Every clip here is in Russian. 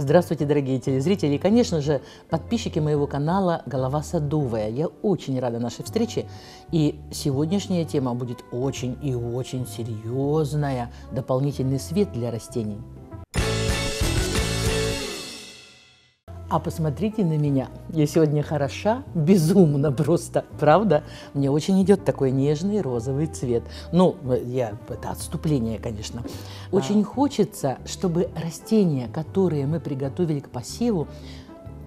Здравствуйте, дорогие телезрители и, конечно же, подписчики моего канала «Голова садовая». Я очень рада нашей встрече. И сегодняшняя тема будет очень и очень серьезная. Дополнительный свет для растений. А посмотрите на меня. Я сегодня хороша, безумно просто, правда? Мне очень идет такой нежный розовый цвет. Ну, я, это отступление, конечно. Очень а. хочется, чтобы растения, которые мы приготовили к посеву,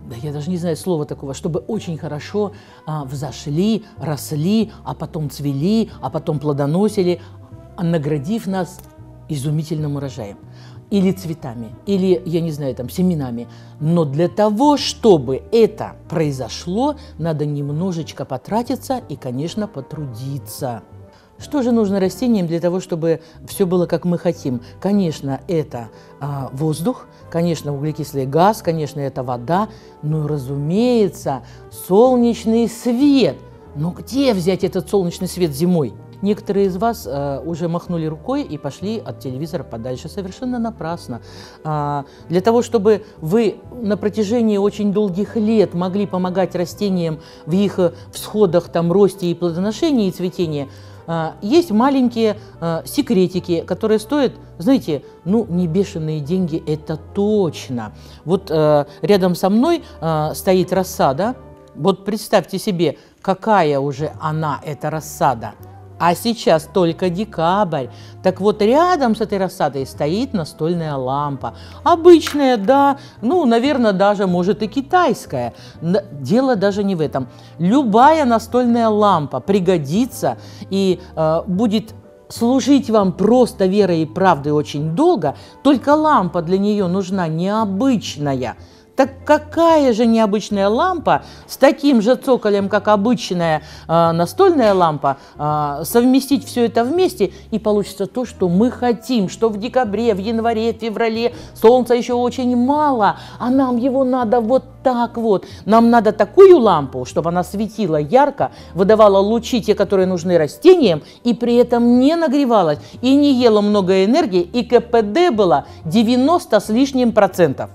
да я даже не знаю слова такого, чтобы очень хорошо а, взошли, росли, а потом цвели, а потом плодоносили, наградив нас изумительным урожаем или цветами, или, я не знаю, там, семенами. Но для того, чтобы это произошло, надо немножечко потратиться и, конечно, потрудиться. Что же нужно растениям для того, чтобы все было как мы хотим? Конечно, это а, воздух, конечно, углекислый газ, конечно, это вода, но, разумеется, солнечный свет. Но где взять этот солнечный свет зимой? Некоторые из вас э, уже махнули рукой и пошли от телевизора подальше. Совершенно напрасно. А, для того, чтобы вы на протяжении очень долгих лет могли помогать растениям в их э, всходах, там, росте и плодоношении и цветении, а, есть маленькие а, секретики, которые стоят, знаете, ну, не бешеные деньги, это точно. Вот а, рядом со мной стоит рассада. Вот представьте себе, какая уже она, эта рассада – а сейчас только декабрь. Так вот, рядом с этой рассадой стоит настольная лампа. Обычная, да, ну, наверное, даже, может, и китайская. Дело даже не в этом. Любая настольная лампа пригодится и э, будет служить вам просто верой и правдой очень долго, только лампа для нее нужна необычная – так какая же необычная лампа с таким же цоколем, как обычная э, настольная лампа, э, совместить все это вместе, и получится то, что мы хотим, что в декабре, в январе, в феврале солнца еще очень мало, а нам его надо вот так вот. Нам надо такую лампу, чтобы она светила ярко, выдавала лучи, те, которые нужны растениям, и при этом не нагревалась, и не ела много энергии, и КПД было 90 с лишним процентов.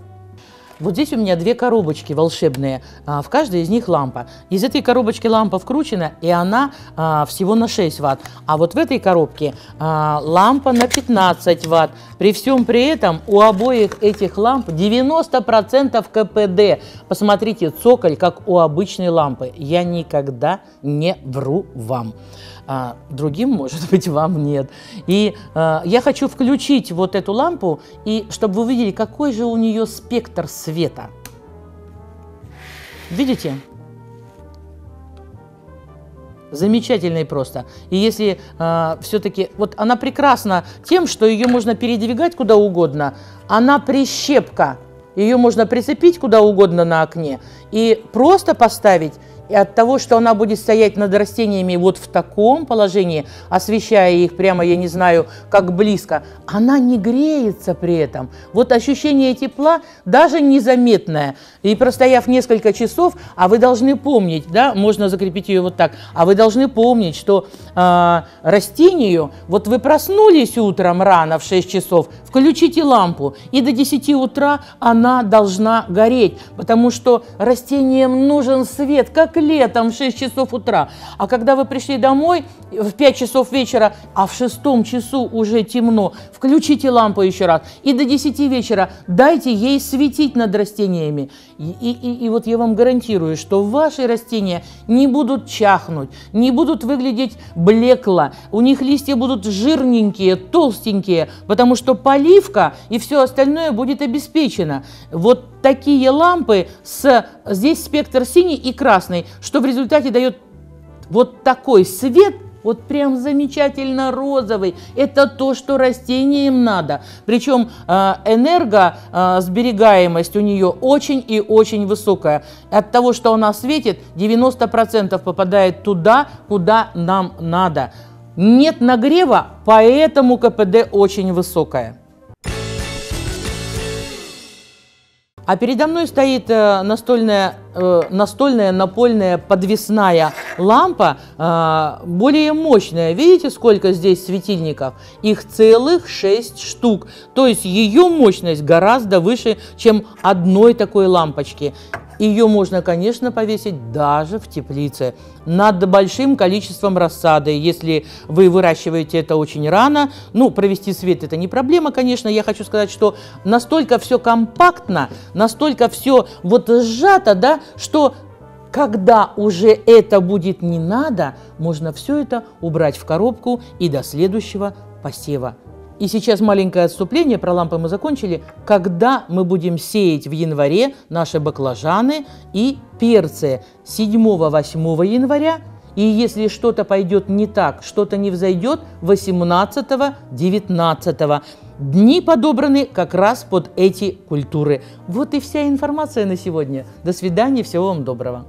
Вот здесь у меня две коробочки волшебные, а, в каждой из них лампа. Из этой коробочки лампа вкручена, и она а, всего на 6 ватт. А вот в этой коробке а, лампа на 15 ватт. При всем при этом у обоих этих ламп 90% КПД. Посмотрите, цоколь, как у обычной лампы. Я никогда не вру вам а другим, может быть, вам нет. И э, я хочу включить вот эту лампу, и чтобы вы увидели, какой же у нее спектр света. Видите? Замечательный просто. И если э, все-таки, вот она прекрасна тем, что ее можно передвигать куда угодно, она прищепка, ее можно прицепить куда угодно на окне и просто поставить и от того, что она будет стоять над растениями вот в таком положении, освещая их прямо, я не знаю, как близко, она не греется при этом. Вот ощущение тепла даже незаметное. И простояв несколько часов, а вы должны помнить, да, можно закрепить ее вот так, а вы должны помнить, что э, растению, вот вы проснулись утром рано в 6 часов, включите лампу, и до 10 утра она должна гореть, потому что растениям нужен свет, как летом в 6 часов утра. А когда вы пришли домой в 5 часов вечера, а в шестом часу уже темно, включите лампу еще раз. И до 10 вечера дайте ей светить над растениями. И, и, и вот я вам гарантирую, что ваши растения не будут чахнуть, не будут выглядеть блекло, у них листья будут жирненькие, толстенькие, потому что поливка и все остальное будет обеспечено. Вот такие лампы, с, здесь спектр синий и красный, что в результате дает вот такой свет, вот прям замечательно розовый. Это то, что растениям надо. Причем э, энергосберегаемость у нее очень и очень высокая. От того, что она светит, 90% попадает туда, куда нам надо. Нет нагрева, поэтому КПД очень высокая. А передо мной стоит э, настольная, э, настольная напольная подвесная лампа, э, более мощная. Видите, сколько здесь светильников? Их целых 6 штук. То есть ее мощность гораздо выше, чем одной такой лампочки. Ее можно, конечно, повесить даже в теплице над большим количеством рассады. Если вы выращиваете это очень рано, ну, провести свет это не проблема, конечно. Я хочу сказать, что настолько все компактно, настолько все вот сжато, да, что когда уже это будет не надо, можно все это убрать в коробку и до следующего посева. И сейчас маленькое отступление, про лампы мы закончили. Когда мы будем сеять в январе наши баклажаны и перцы 7-8 января, и если что-то пойдет не так, что-то не взойдет 18-19. Дни подобраны как раз под эти культуры. Вот и вся информация на сегодня. До свидания, всего вам доброго.